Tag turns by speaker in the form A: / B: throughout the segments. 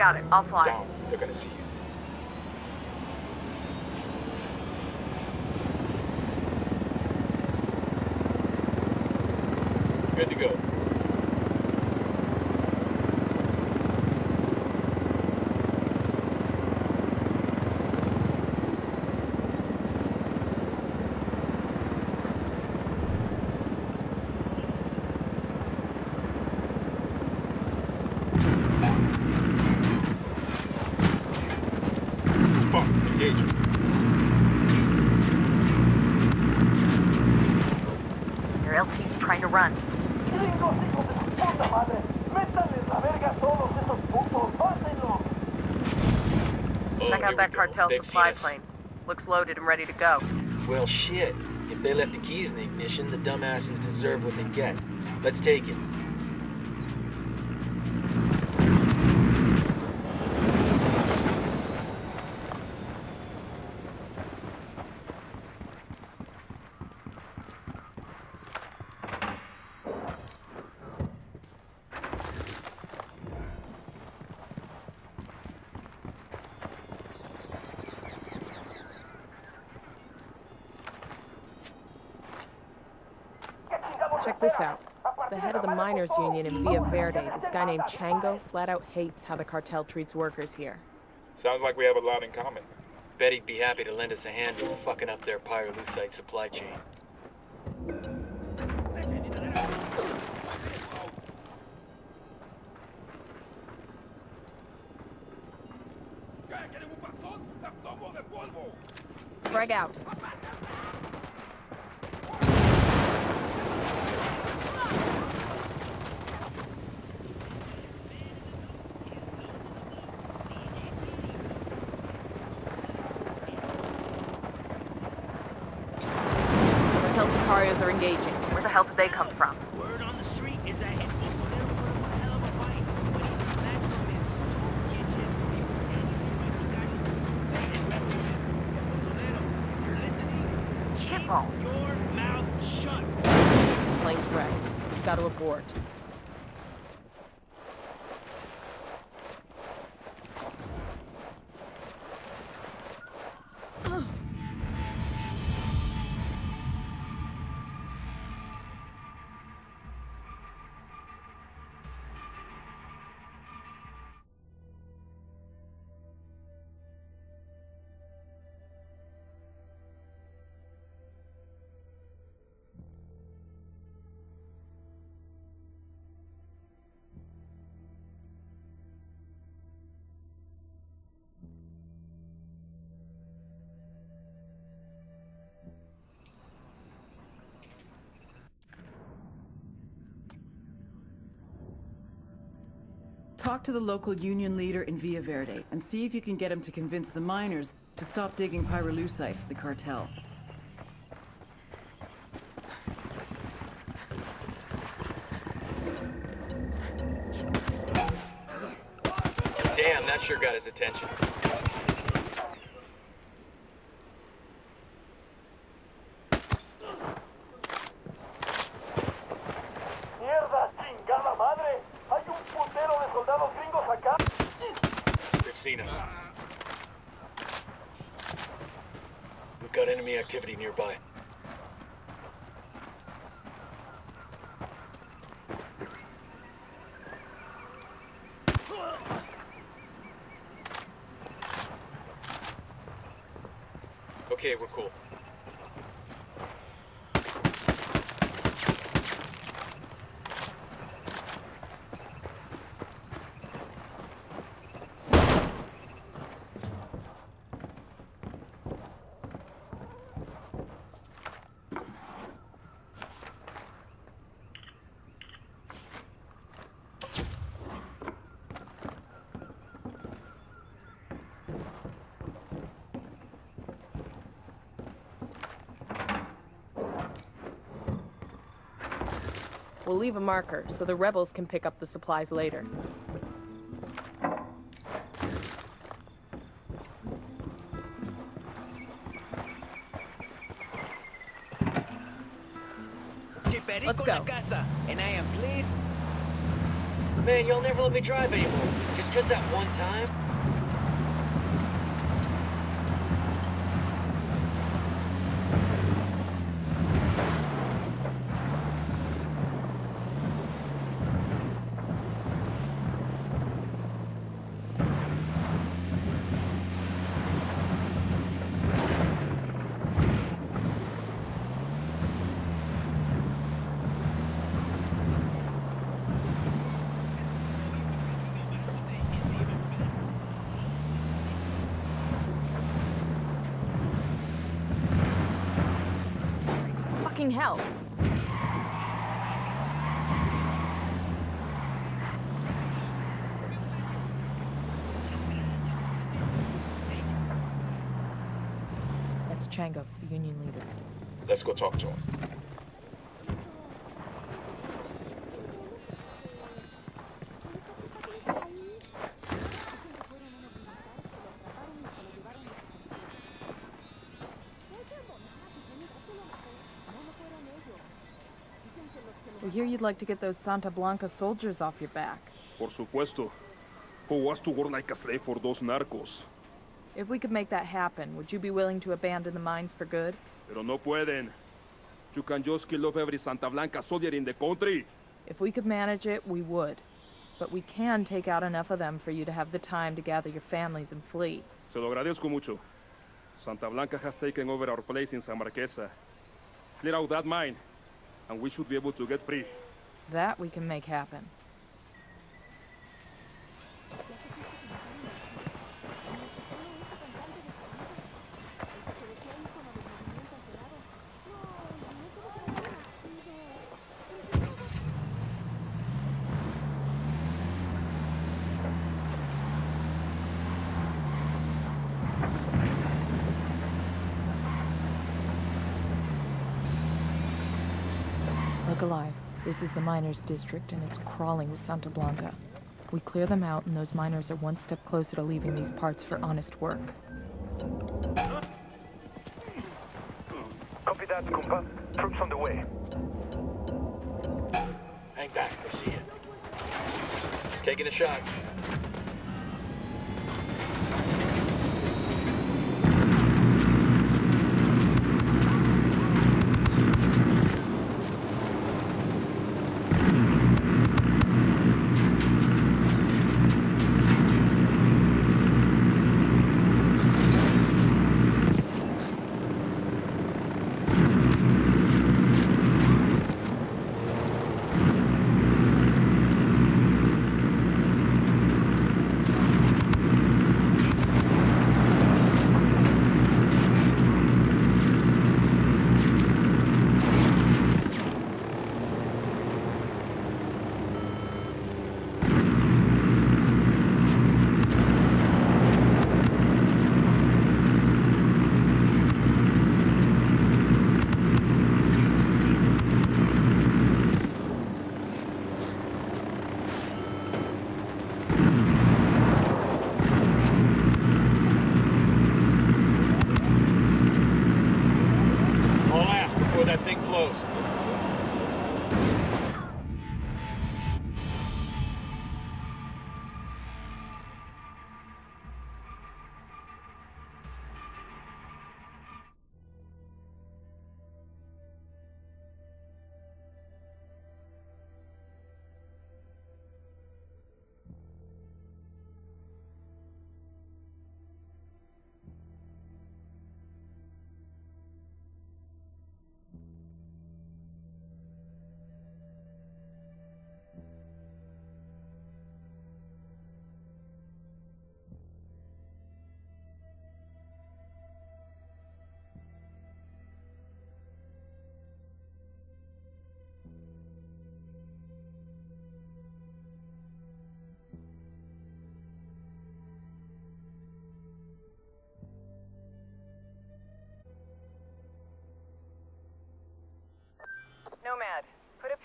A: got it. I'll fly.
B: Down. They're gonna see you. Good to go.
A: Check
B: here
A: out that cartel
B: They've
A: supply plane. Looks loaded and ready to go.
C: Well, shit. If they left the keys in the ignition, the dumbasses deserve what they get. Let's take it.
D: Check this out. The head of the miners' union in Villa Verde, this guy named Chango, flat out hates how the cartel treats workers here.
B: Sounds like we have a lot in common.
C: Bet he'd be happy to lend us a hand with fucking up their pyrolusite supply chain.
D: Frag out. Cartel Sicarios are engaging.
A: Where the hell did they come from?
E: Word on the street is that hit Bolsonaro put up a hell of a fight, but he was snatched from his kitchen. And he sicarios to stay and represent. Bolsonaro, if you're listening,
A: Shitball.
E: keep your mouth shut.
D: Plane's wrecked. Got to abort.
F: Talk to the local union leader in Villa Verde and see if you can get him to convince the miners to stop digging pyrolusite for the cartel.
C: Damn, that sure got his attention. Activity nearby.
B: Okay, we're cool.
D: We'll leave a marker so the rebels can pick up the supplies later. Let's go.
E: and I am pleased.
C: Man, y'all never let me drive anymore. Just 'cause that one time?
D: Fucking hell. That's Chango, the union leader.
B: Let's go talk to him.
D: We hear you'd like to get those Santa Blanca soldiers off your back.
G: Por supuesto. Who wants to work like a slave for those narcos?
D: If we could make that happen, would you be willing to abandon the mines for good?
G: Pero no pueden. You can just kill off every Santa Blanca soldier in the country.
D: If we could manage it, we would. But we can take out enough of them for you to have the time to gather your families and flee.
G: Se lo agradezco mucho. Santa Blanca has taken over our place in San Marquesa. Clear out that mine, and we should be able to get free.
D: That we can make happen. Look alive. This is the miners' district, and it's crawling with Santa Blanca. We clear them out, and those miners are one step closer to leaving these parts for honest work.
H: Copy that, compa. Troops on the way.
B: Hang back. I see you.
C: Taking a shot.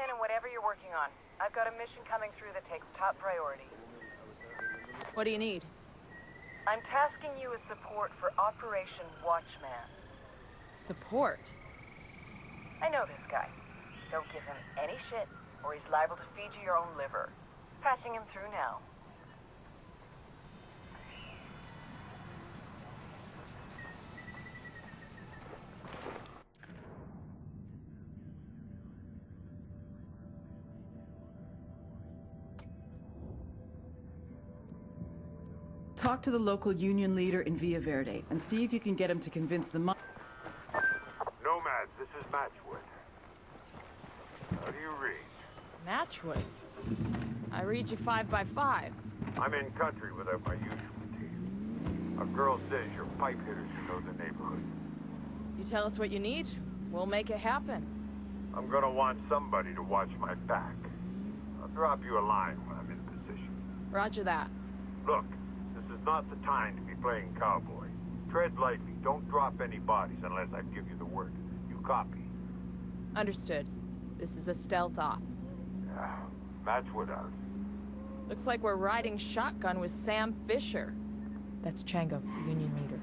I: Pin in whatever you're working on. I've got a mission coming through that takes top priority.
D: What do you need?
I: I'm tasking you with support for Operation Watchman.
D: Support.
I: I know this guy. Don't give him any shit, or he's liable to feed you your own liver. Patching him through now.
F: Talk to the local union leader in Villa Verde and see if you can get him to convince the mi-
J: Nomads, this is Matchwood. How do you read?
D: Matchwood. I read you five by five.
J: I'm in country without my usual team. A girl says you're pipe hitters who know the neighborhood.
D: You tell us what you need, we'll make it happen.
J: I'm gonna want somebody to watch my back. I'll drop you a line when I'm in position.
D: Roger that.
J: Look, this is not the time to be playing cowboy. Tread lightly. Don't drop any bodies unless I give you the word. You copy?
D: Understood. This is a stealth op.
J: Yeah. Matchwood out.
D: Looks like we're riding shotgun with Sam Fisher. That's Chango, the union leader.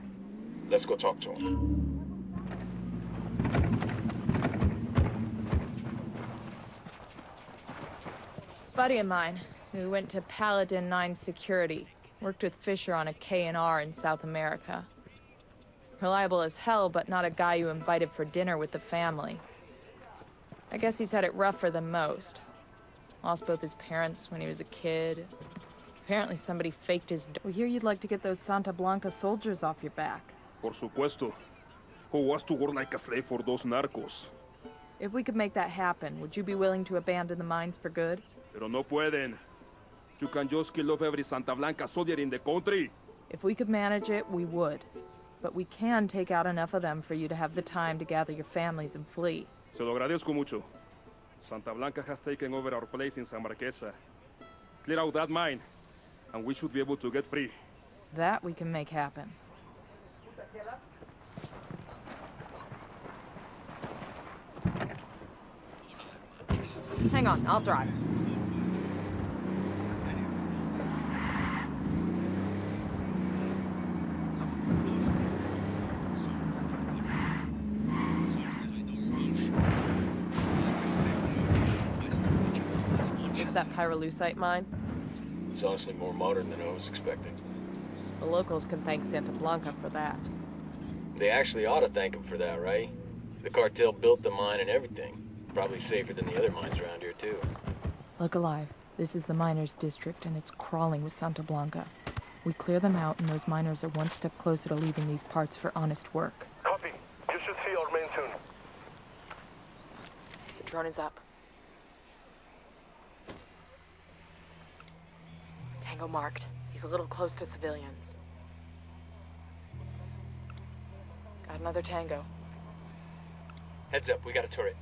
C: Let's go talk to him.
D: Buddy of mine, who went to Paladin 9 Security, worked with Fisher on a K&R in South America. Reliable as hell, but not a guy you invited for dinner with the family. I guess he's had it rougher than most. Lost both his parents when he was a kid. Apparently somebody faked his... We hear you'd like to get those Santa Blanca soldiers off your back.
G: Por supuesto. Who wants to work like a slave for those narcos?
D: If we could make that happen, would you be willing to abandon the mines for good?
G: Pero no pueden. You can just kill off every Santa Blanca soldier in the country.
D: If we could manage it, we would. But we can take out enough of them for you to have the time to gather your families and flee.
G: Se lo agradezco mucho. Santa Blanca has taken over our place in San Marquesa. Clear out that mine, and we should be able to get free.
D: That we can make happen. Hang on, I'll drive. Pyrolusite mine?
C: It's honestly more modern than I was expecting.
D: The locals can thank Santa Blanca for that.
C: They actually ought to thank him for that, right? The cartel built the mine and everything. Probably safer than the other mines around here, too.
D: Look alive. This is the miners' district, and it's crawling with Santa Blanca. We clear them out, and those miners are one step closer to leaving these parts for honest work.
H: Copy. You should see our men soon.
D: The drone is up. Tango marked. He's a little close to civilians. Got another tango.
C: Heads up, we got a turret.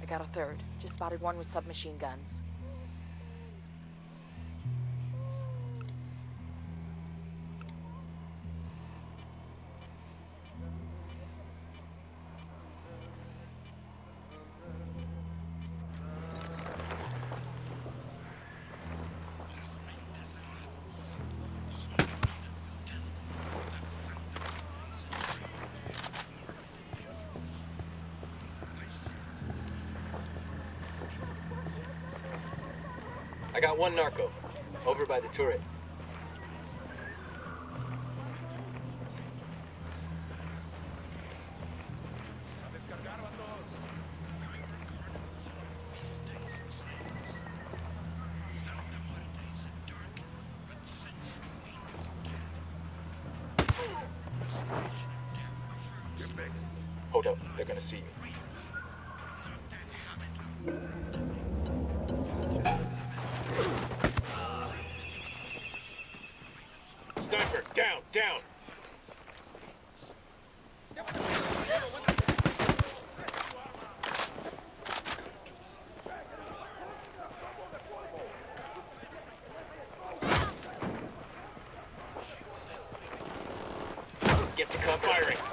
D: I got a third. Just spotted one with submachine guns.
C: I got one narco. Over by the turret. Hold up, they're gonna see you. Sniper, down, down! Get to come firing.